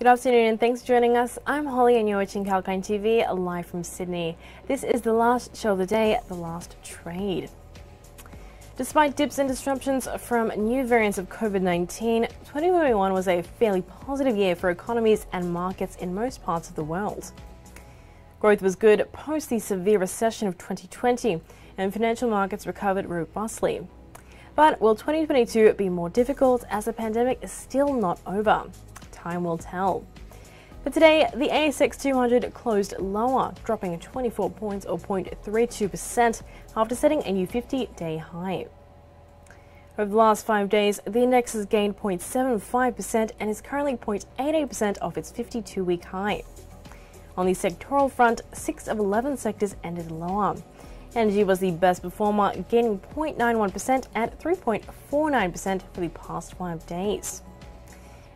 Good afternoon and thanks for joining us. I'm Holly and you're watching Kalkine TV live from Sydney. This is the last show of the day, the last trade. Despite dips and disruptions from new variants of COVID 19, 2021 was a fairly positive year for economies and markets in most parts of the world. Growth was good post the severe recession of 2020, and financial markets recovered robustly. But will 2022 be more difficult as the pandemic is still not over? Time will tell. But today, the ASX 200 closed lower, dropping 24 points or 0.32% after setting a new 50 day high. Over the last five days, the index has gained 0.75% and is currently 0.88% off its 52 week high. On the sectoral front, 6 of 11 sectors ended lower. Energy was the best performer, gaining 0.91% at 3.49% for the past five days.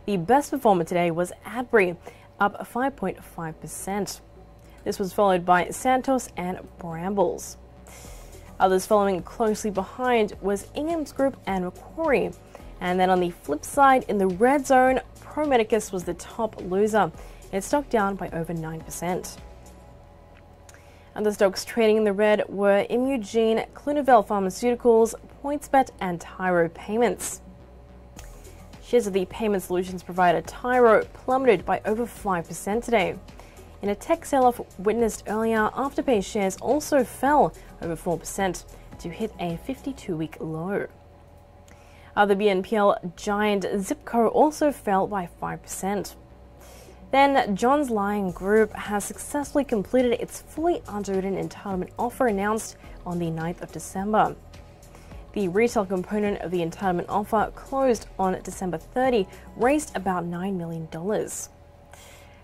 The best performer today was Adbri, up 5.5%. This was followed by Santos and Brambles. Others following closely behind was Ingham's Group and Macquarie. And then on the flip side, in the red zone, Pro Medicus was the top loser. Its stock down by over 9%. And the stocks trading in the red were Imugene, Clinuvel Pharmaceuticals, PointsBet, and Tyro Payments. Shares of the payment solutions provider Tyro plummeted by over 5% today. In a tech sell off witnessed earlier, Afterpay shares also fell over 4% to hit a 52 week low. Other BNPL giant Zipco also fell by 5%. Then, Johns Lyng Group has successfully completed its fully underwritten entitlement offer announced on the 9th of December. The retail component of the entitlement offer closed on December 30, raised about $9 million.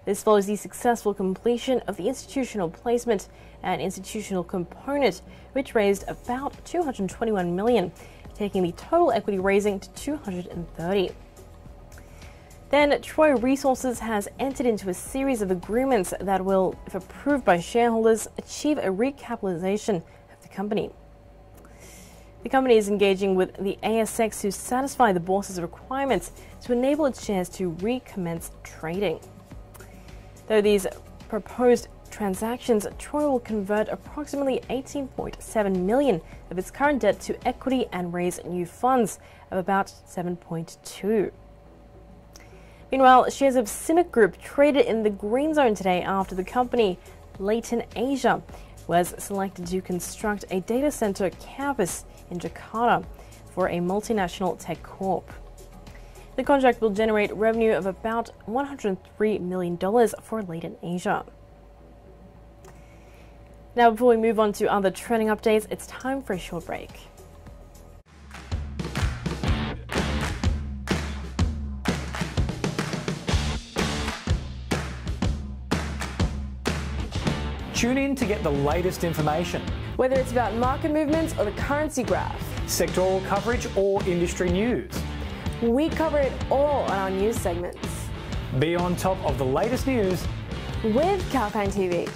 This follows the successful completion of the institutional placement and institutional component, which raised about 221 million, taking the total equity raising to 230. Then, Troy Resources has entered into a series of agreements that will, if approved by shareholders, achieve a recapitalization of the company. The company is engaging with the ASX to satisfy the board's requirements to enable its shares to recommence trading. Though these proposed transactions, Troy will convert approximately 18.7 million of its current debt to equity and raise new funds of about 7.2. Meanwhile, shares of CIMIC Group traded in the green zone today after the company, Leighton Asia, was selected to construct a data center campus in Jakarta for a multinational tech corp. The contract will generate revenue of about $103 million for Leighton Asia. Now, before we move on to other trending updates, it's time for a short break. Tune in to get the latest information. Whether it's about market movements or the currency graph, sectoral coverage or industry news, we cover it all on our news segments. Be on top of the latest news with Kalkine TV.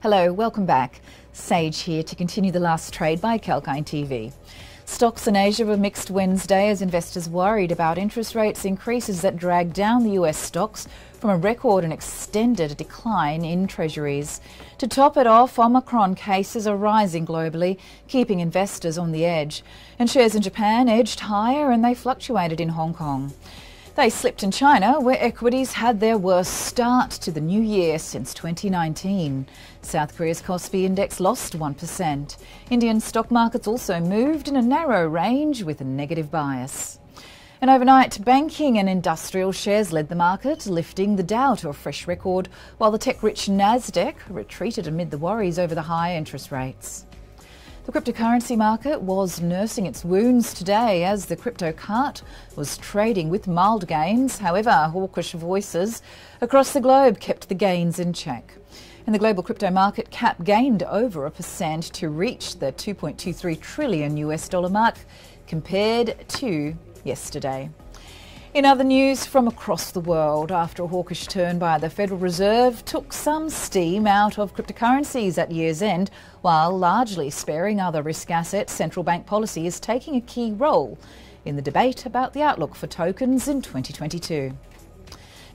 Hello, welcome back. Sage here to continue the last trade by Kalkine TV. Stocks in Asia were mixed Wednesday as investors worried about interest rates increases that dragged down the US stocks from a record and extended decline in treasuries. To top it off, Omicron cases are rising globally, keeping investors on the edge. And shares in Japan edged higher and they fluctuated in Hong Kong. They slipped in China, where equities had their worst start to the new year since 2019. South Korea's Kospi index lost 1%. Indian stock markets also moved in a narrow range with a negative bias. And overnight, banking and industrial shares led the market, lifting the Dow to a fresh record, while the tech rich NASDAQ retreated amid the worries over the high interest rates. The cryptocurrency market was nursing its wounds today as the crypto cart was trading with mild gains. However, hawkish voices across the globe kept the gains in check. And the global crypto market cap gained over a percent to reach the 2.23 trillion US dollar mark compared to yesterday. In other news from across the world, after a hawkish turn by the Federal Reserve took some steam out of cryptocurrencies at year's end, while largely sparing other risk assets, central bank policy is taking a key role in the debate about the outlook for tokens in 2022.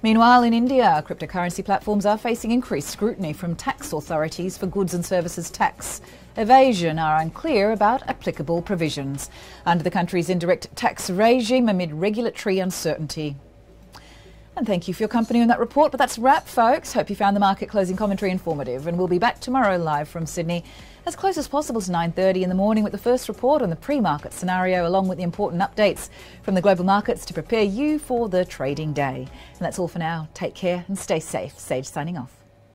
Meanwhile, in India, cryptocurrency platforms are facing increased scrutiny from tax authorities for goods and services tax evasion are unclear about applicable provisions under the country's indirect tax regime amid regulatory uncertainty. And thank you for your company on that report. But that's wrap, folks. Hope you found the market closing commentary informative. And we'll be back tomorrow live from Sydney as close as possible to 9.30 in the morning with the first report on the pre-market scenario along with the important updates from the global markets to prepare you for the trading day. And that's all for now. Take care and stay safe. Sage signing off.